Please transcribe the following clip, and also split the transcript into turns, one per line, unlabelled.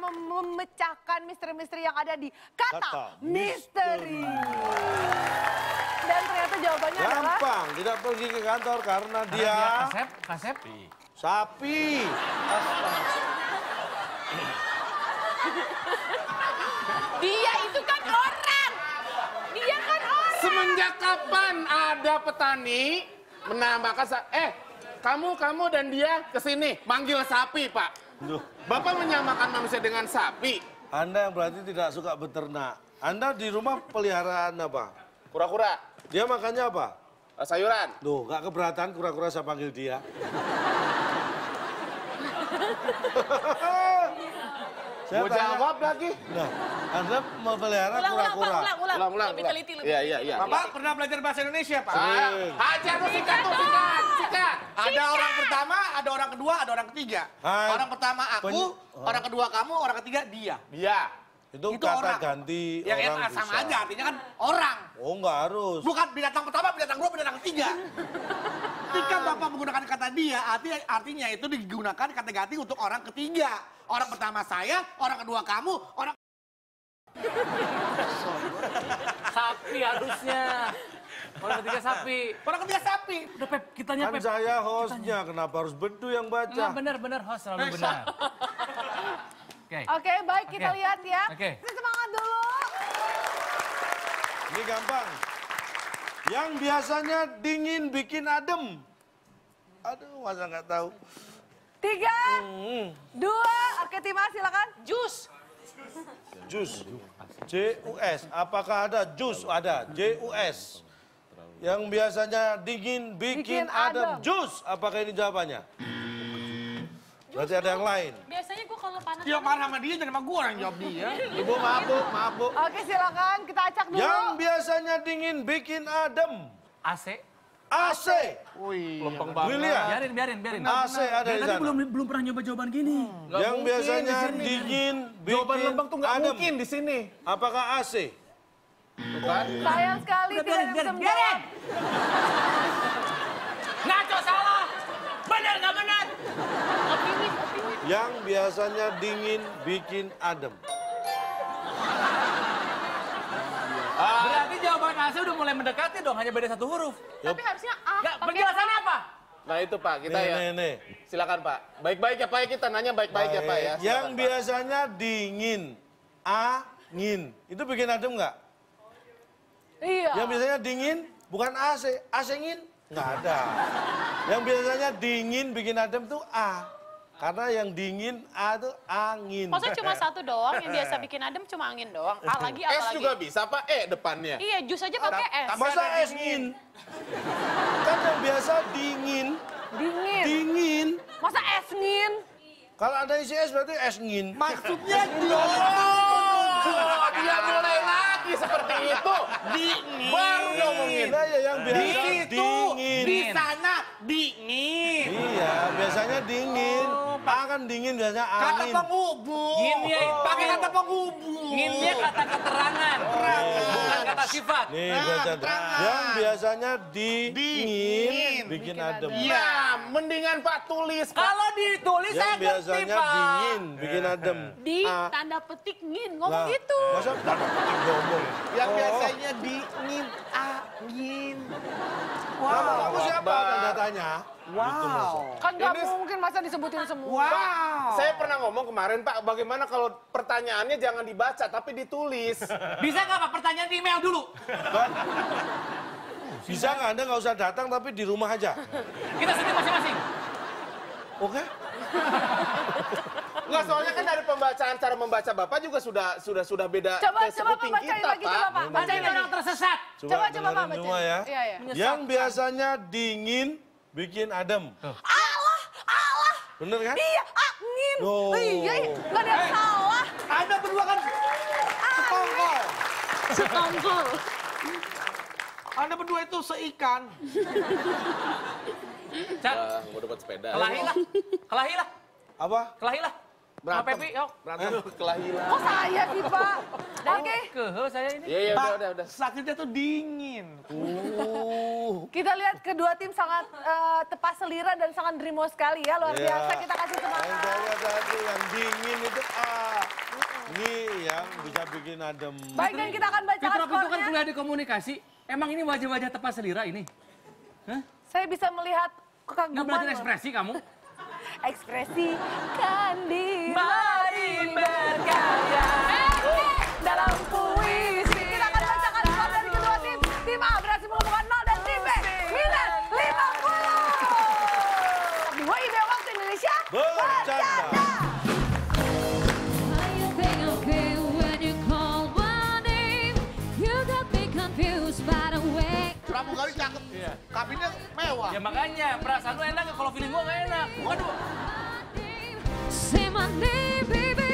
mem- memecahkan misteri-misteri yang ada di kata,
Kata
misteri. Dan ternyata jawabannya adalah
Gampang, tidak pergi ke kantor karena dia
Kasep, kasep.
sapi.
Dia itu kan orang. Dia kan orang.
Semenjak kapan ada petani menambahkan eh kamu kamu dan dia ke sini manggil sapi, Pak.
Loh,
Bapak menyamakan manusia dengan sapi.
Anda yang berarti tidak suka beternak. Anda di rumah peliharaan apa?
Kura-kura,
Dia makannya apa?
eh, sayuran.
Loh, gak keberatan kura-kura saya panggil dia. saya
Mau
tanya,
jawab lagi?
Nah, Anda memelihara
ulang, Pak,
kura-kura.
ulang, ulang.
Ulang, ulang,
Lebih
ulang.
teliti, lebih
Iya, iya, iya.
Bapak pernah belajar bahasa Indonesia, Pak?
Ah, Hajar lu sikat tuh, sikat, sikat.
Ada orang pertama, ada orang kedua, ada orang ketiga.
Hai.
Orang pertama aku,
Penyu-
orang kedua kamu, orang ketiga dia.
Dia.
Itu,
Itu
kata
orang.
ganti
Ya, ya
orang
sama
bisa.
aja, artinya kan orang.
Oh, nggak harus.
Bukan binatang pertama, binatang kedua, binatang ketiga. Ketika Bapak menggunakan kata dia, arti, artinya itu digunakan kata ganti untuk orang ketiga. Orang pertama saya, orang kedua kamu, orang
Sapi harusnya. Orang ketiga sapi.
orang ketiga sapi.
Udah Pep, kitanya
Kan
Pep.
saya hostnya, kenapa harus bedu yang
Nah,
baca?
benar-benar host selalu benar. Oke.
Oke, baik kita
Oke.
lihat ya.
Oke.
Kita semangat dulu.
Ini gampang. Yang biasanya dingin bikin adem. Aduh, masa nggak tahu.
Tiga,
Hmm,
dua, oke Tima silakan.
Jus.
jus. J-U-S. Apakah ada jus? Ada. J-U-S. Yang biasanya dingin bikin,
Bikin
adem.
adem.
Jus. Apakah ini jawabannya? Berarti ada yang lain.
Biasanya gue kalau panas.
Dia marah sama dia, jangan sama gue orang yang jawab dia.
Ibu maaf bu, maaf bu.
Oke silakan kita acak dulu.
Yang biasanya dingin bikin adem.
AC.
AC.
Lempeng
William.
Biarin, biarin, biarin.
AC ada di sana.
belum belum pernah nyoba jawaban gini.
Yang biasanya dingin bikin
Jawaban lempeng tuh nggak
adem.
mungkin di sini.
Apakah AC?
Sayang sekali
Udah,
tidak
biarin,
bisa
biarin,
menjawab.
Ngaco salah. Benar nggak benar?
Optimis, optimis.
Yang biasanya dingin bikin adem.
Berarti jawaban AC udah mulai mendekati dong, hanya beda satu huruf.
Tapi harusnya A.
Nggak,
pakai
penjelasannya apa?
Nah itu Pak, kita
nih,
ya.
nih, nih.
Silakan Pak. Baik-baik ya Pak, ya, kita nanya baik-baik ya Pak ya.
Baik. Yang
Silakan, Pak.
biasanya dingin, angin. Itu bikin adem nggak?
Iya.
Yang biasanya dingin, bukan AC. AC ngin? Nggak ada. Yang biasanya dingin bikin adem tuh A. Karena yang dingin A tuh angin.
Maksudnya cuma satu doang yang biasa bikin adem cuma angin doang. A lagi apa
S
lagi?
juga bisa Pak, E depannya.
Iya, jus aja pakai S.
Masa es ngin? Kan yang biasa dingin,
Dingin.
dingin.
Masa es ngin?
Kalau ada isi es berarti es ngin.
Maksudnya dia.
Oh, dia mulai lagi seperti itu.
Dingin.
Baru ngomongin.
Nah ya yang
Di
biasa
situ,
dingin.
di sana dingin.
Iya, biasanya dingin. A kan dingin biasanya
Kata
angin.
penghubung.
Ngin ya,
Pakai kata penghubung.
Nginnya kata keterangan, bukan kata sifat.
Nih,
Nah, tangan.
Yang biasanya dingin,
Dingin.
bikin
Bikin
adem.
adem.
Ya, mendingan Pak tulis Pak.
Kalau ditulis
Yang
saya ngerti,
biasanya dingin, bikin adem.
Di
A.
tanda petik ngin. Ngomong
Lah,
gitu.
Masa tanda petik ngomong?
Yang
Oh.
biasanya dingin, angin.
Nama kamu siapa tanda tanya?
Wow.
Kan nggak
Ini-
mungkin masa disebutin semua.
Wow.
Saya pernah ngomong kemarin Pak, bagaimana kalau pertanyaannya jangan dibaca tapi ditulis.
Bisa nggak Pak pertanyaan di email dulu?
Bisa nggak Anda nggak usah datang tapi di rumah aja?
Kita syuting masing-masing.
Oke?
Enggak, soalnya kan dari pembacaan cara membaca Bapak juga sudah sudah sudah beda
Coba, coba Pak,
sekuping
bacain
kita,
lagi,
Pak.
coba Pak. Bacain
orang tersesat.
Coba, coba Pak, bacain.
semua ya.
Iya, iya.
Yang biasanya dingin, bikin adem.
Allah, Allah.
Bener kan?
Iya, angin.
Oh.
Iya, iya. Nggak ada yang salah.
Anda berdua kan sekongkol.
Sekongkol.
Anda berdua itu seikan.
Cak,
Ah, mau dapat sepeda.
kelahilah. Kelahilah.
Apa?
Kelahilah.
Berantem.
Pepi, yuk.
Berantem kelahiran.
Kok saya sih, Pak? Oke,
Kehe saya ini.
Iya, iya, udah,
Pak,
udah, udah.
sakitnya tuh dingin.
kita lihat kedua tim sangat eh, tepat selira dan sangat dreamo sekali ya. Luar
Iya.
biasa, kita kasih
Yang
semangat.
saya lihat tadi yang dingin itu ah. Ini yang bisa bikin adem.
Baik, dan kita akan bacakan
Fitrop itu kan
skornya.
kuliah di komunikasi. Emang ini wajah-wajah tepat selira ini? Hah?
Saya bisa melihat
Nggak
kekaguman.
belajar
loh.
ekspresi kamu?
Ekspresi kan
Pramugari cakep.
Iya.
Kabinnya mewah.
Ya makanya, perasaan lu enak kalau feeling gua nggak enak. Waduh.
Say my name, baby.